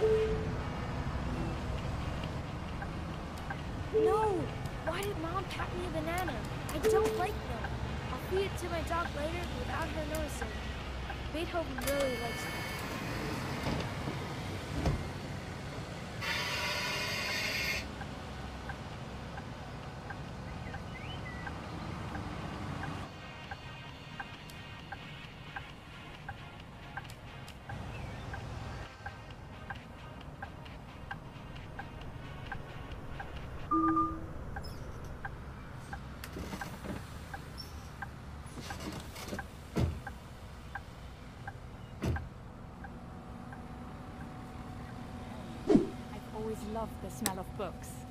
No! Why did Mom pack me a banana? I don't like them. I'll feed it to my dog later without her noticing. Beethoven really likes them. The smell of books.